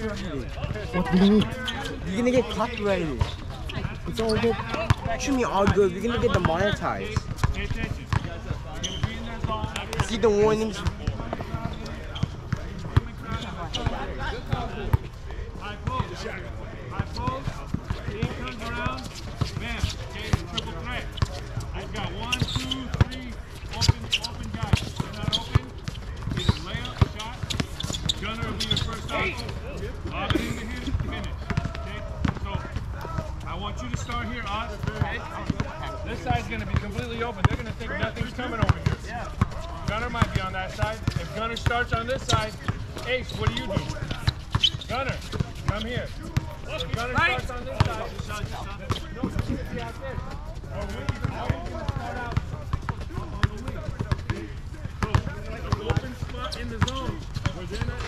What do you need? You're gonna get copyrighted. It's all good. Shoot me all good. We're gonna get demonetized. See the warnings? I pulled. I pulled. gunner will be your first option. Lob it into him, finish. Okay? So I want you to start here, Oz. This side's gonna be completely open. They're gonna think nothing's coming over here. Gunner might be on that side. If Gunner starts on this side, Ace, what do you do? Gunner, come here. If Gunner starts on this side, no, you out there. In the zone. We're then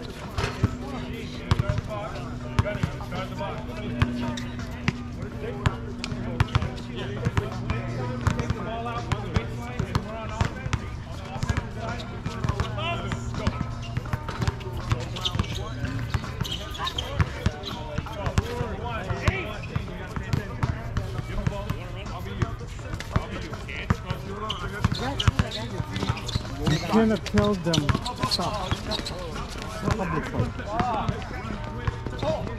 We should have killed them. Stop. It's not public fault.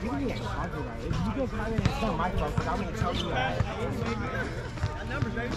Give me a charger, right? If you go find it, it's not my fault, but I'm going to tell you that. Numbers, baby.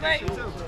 mate.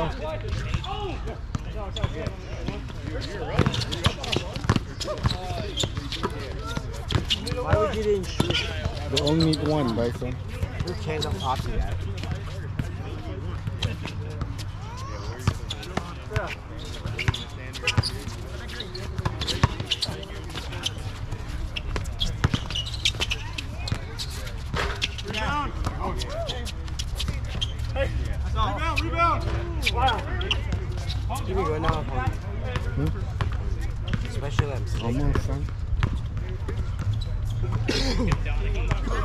Go. Why would you didn't shoot? They only need one, Bryson. Who cares? I'm popping that. Rebound, rebound. Here we go now. Special MC. Almost, son.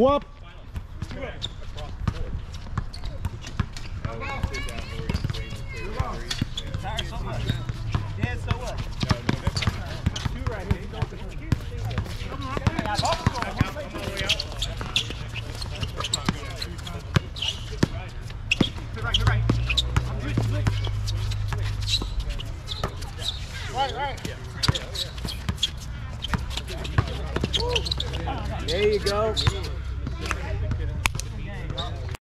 Two up. There you go.